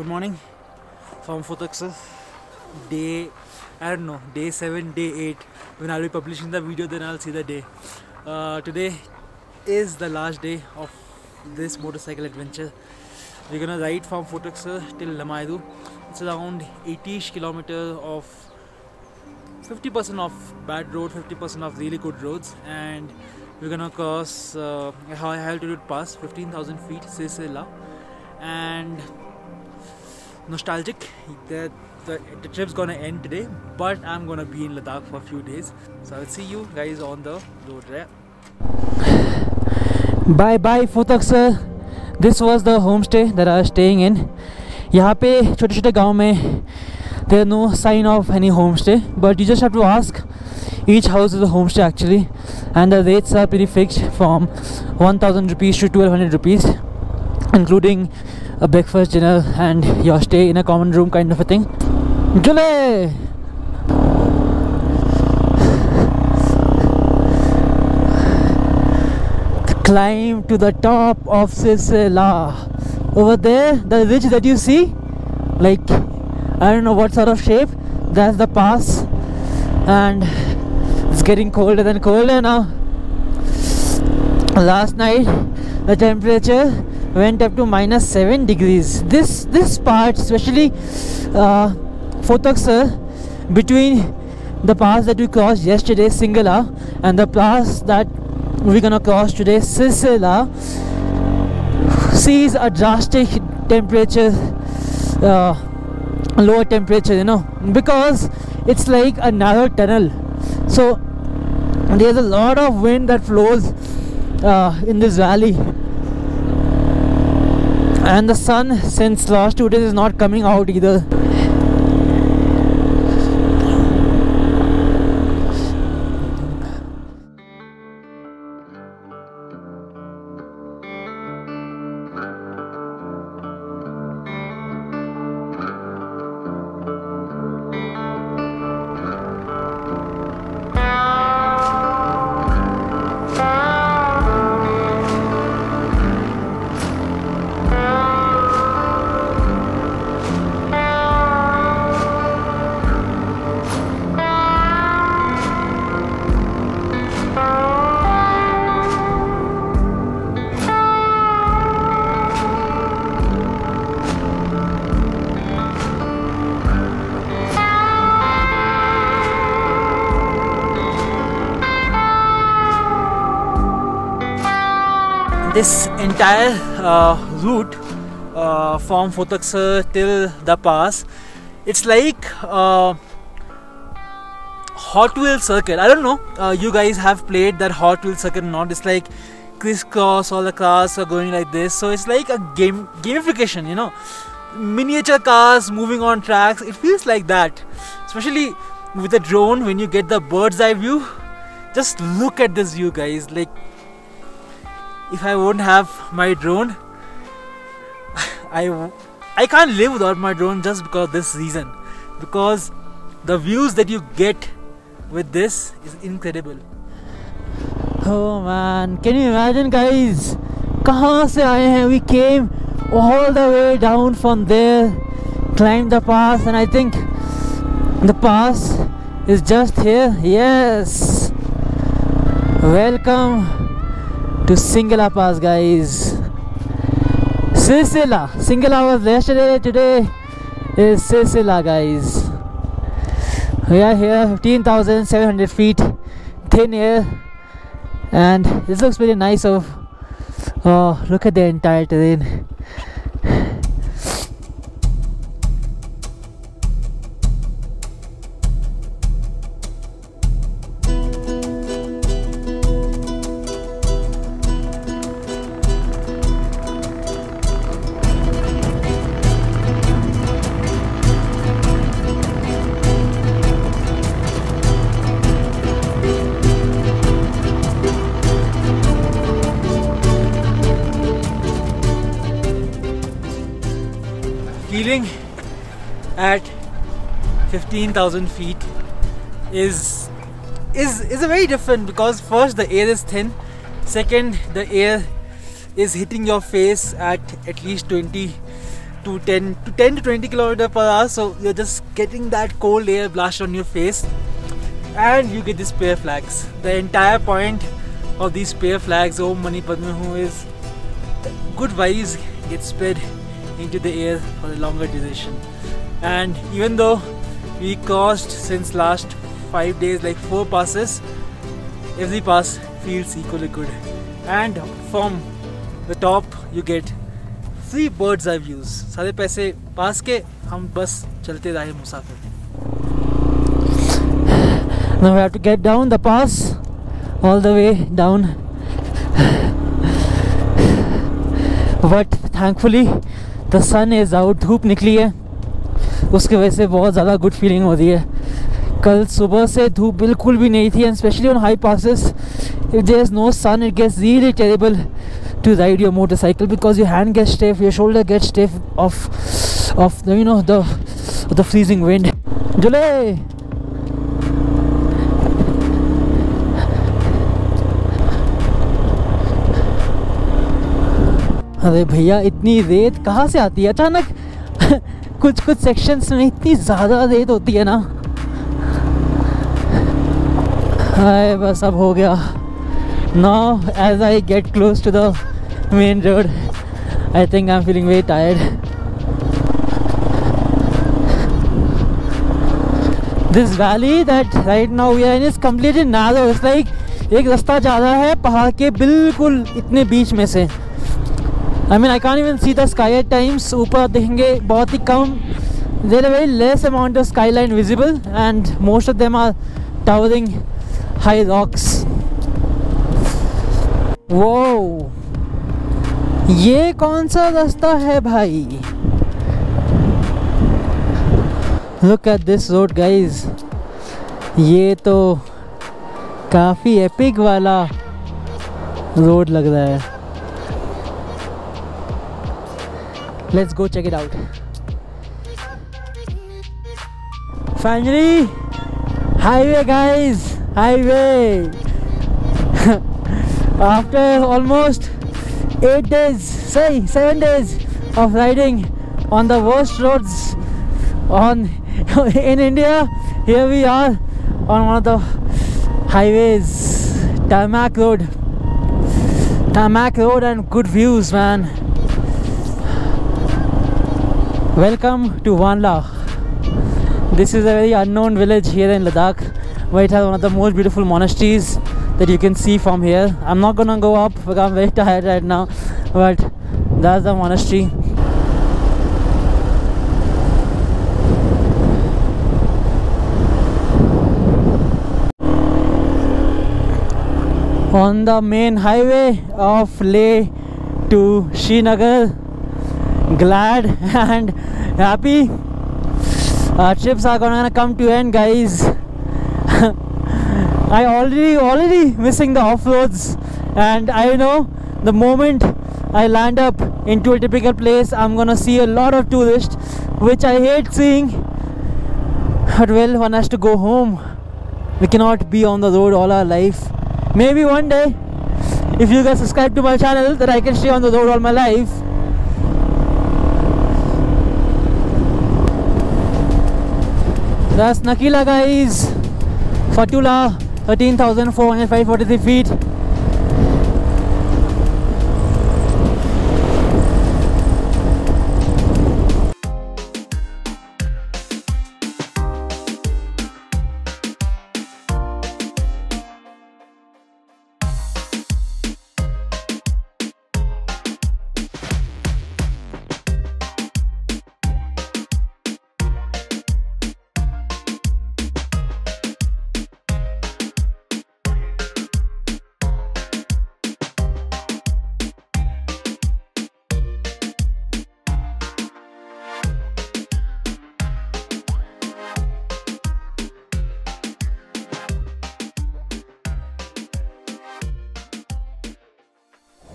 good morning from Fotoksar. Day, I don't know, day 7, day 8. When I'll be publishing the video, then I'll see the day. Uh, today is the last day of this motorcycle adventure. We're gonna ride from Fotoksar till Lamayuru. It's around 80ish kilometer of 50% of bad road, 50% of really good roads, and we're gonna cross uh, high altitude pass, 15,000 feet, Sisela, and nostalgic. That the, the, trip's gonna end today but i'm gonna be in ladakh for a few days. So i'll see you guys on the road there. bye bye Fotoksar. This was the homestay that i was staying in. Here, in छोटे there are no sign of any homestay but you just have to ask. Each house is a homestay actually. And the rates are pretty fixed from 1000 rupees to 1200 rupees including a breakfast dinner and your stay in a common room kind of a thing? Jule! climb to the top of Sisela over there the ridge that you see like I don't know what sort of shape that's the pass. And it's getting colder than colder now. Last night the temperature went up to minus 7 degrees. This this part especially uh, Fotoksar between the pass that we crossed yesterday Singala and the pass that we're gonna cross today Sisela sees a drastic temperature uh, lower temperature you know because it's like a narrow tunnel. So there's a lot of wind that flows uh, in this valley and the sun since last two days is not coming out either this entire uh, route uh, from Fotoksar till the pass it's like uh, Hot Wheel circuit. I don't know uh, you guys have played that Hot Wheel circuit or not. It's like crisscross all the cars are going like this. So it's like a game gamification you know. Miniature cars moving on tracks it feels like that. Especially with a drone when you get the bird's eye view just look at this view guys. Like if I won't have my drone, I I can't live without my drone just because of this reason. Because the views that you get with this is incredible. Oh man, can you imagine, guys? कहाँ से आए हैं? We came all the way down from there, climbed the pass, and I think the pass is just here. Yes. Welcome to Singala Pass, guys. Sisela. Singala was yesterday, today is Sisela, guys. We are here, 15,700 feet, thin air, and this looks pretty nice. Of oh, look at the entire terrain. Feeling at 15,000 feet is is is a very different because first the air is thin second the air is hitting your face at at least 20 to 10 to 10 to 20 kilometer per hour. So you're just getting that cold air blast on your face and you get these prayer flags. The entire point of these prayer flags oh om mani padme hum is good vibes get spread into the air for a longer duration and even though we crossed since last five days like four passes every pass feels equally good and from the top you get three bird's eye views सारे पैसे पास के हम बस चलते रहे मुसाफिर now we have to get down the pass all the way down but thankfully the sun is out धूप निकली है। उसकी वजह से बहुत ज़्यादा गुड फीलिंग हो रही है। कल सुबह से धूप बिल्कुल भी नहीं थी and specially on high passes if there is no sun it gets really terrible to ride your motorcycle because you hand get stiff your shoulder get stiff off off you know the freezing wind जुले अरे भैया, इतनी रेत कहाँ से आती है? अचानक कुछ कुछ सेक्शंस में इतनी ज़्यादा रेत होती है ना। हाय, बस अब हो गया। Now as I get close to the main road I think I am feeling very tired this valley that right now we are in is completely narrow it's like एक रास्ता जा रहा है पहाड़ के बिल्कुल इतने बीच में से। I mean I can even see the sky at times ऊपर देखेंगे बहुत ही कम देर very less amount of skyline visible and most of them are towering high rocks वो ये कौन सा रास्ता है भाई look at this road guys ये तो काफ़ी एपिक वाला रोड लग रहा है let's go check it out. Finally highway guys. Highway. After almost eight days say seven days of riding on the worst roads on in india here we are on one of the highways. Tarmac road. Tarmac road and good views man Welcome to Wanla. This is a very unknown village here in Ladakh, where it has one of the most beautiful monasteries that you can see from here. I'm not gonna go up because I'm very tired right now, but that's the monastery. On the main highway of Leh to Srinagar, glad and happy. Our trips are gonna come to end guys. I already already missing the off-roads. And I know the moment I land up into a typical place I'm gonna see a lot of tourists which I hate seeing. But well one has to go home. We cannot be on the road all our life. Maybe one day if you guys subscribe to my channel that I can stay on the road all my life That's Nakila guys. Fatula 13,443 feet.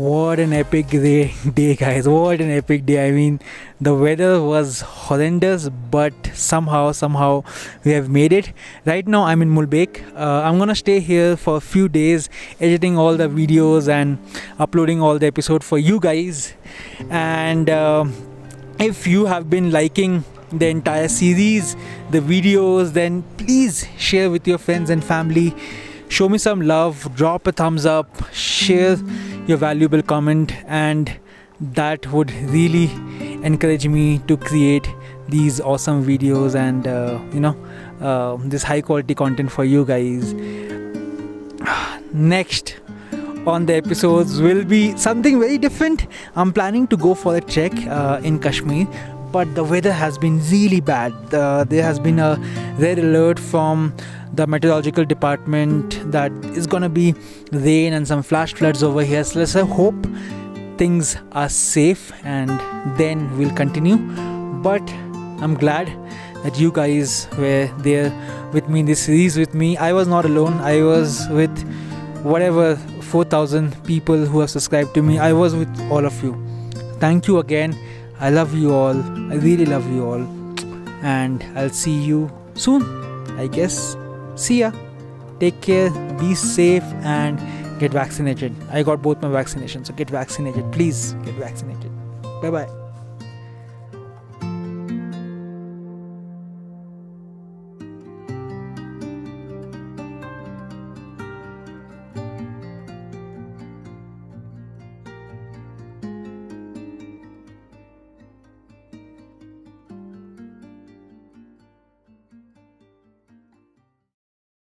What an epic day, day, guys! What an epic day! I mean, the weather was horrendous, but somehow, somehow, we have made it. Right now, I'm in Mulbek. Uh, I'm gonna stay here for a few days, editing all the videos and uploading all the episode for you guys. And uh, if you have been liking the entire series the videos then please share with your friends and family show me some love drop a thumbs up share your valuable comment and that would really encourage me to create these awesome videos and uh, you know uh, this high quality content for you guys. Next on the episodes will be something very different. I'm planning to go for a trek uh, in kashmir but the weather has been really bad. Uh, there has been a red alert from the meteorological department that is gonna be rain and some flash floods over here. So let's hope things are safe and then we'll continue. But i'm glad that you guys were there with me in this series with me. I was not alone. I was with whatever 4000 people who have subscribed to me. I was with all of you. Thank you again i love you all. I really love you all. And i'll see you soon i guess. See ya. Take care. Be safe and get vaccinated. I got both my vaccinations so get vaccinated. Please get vaccinated. Bye bye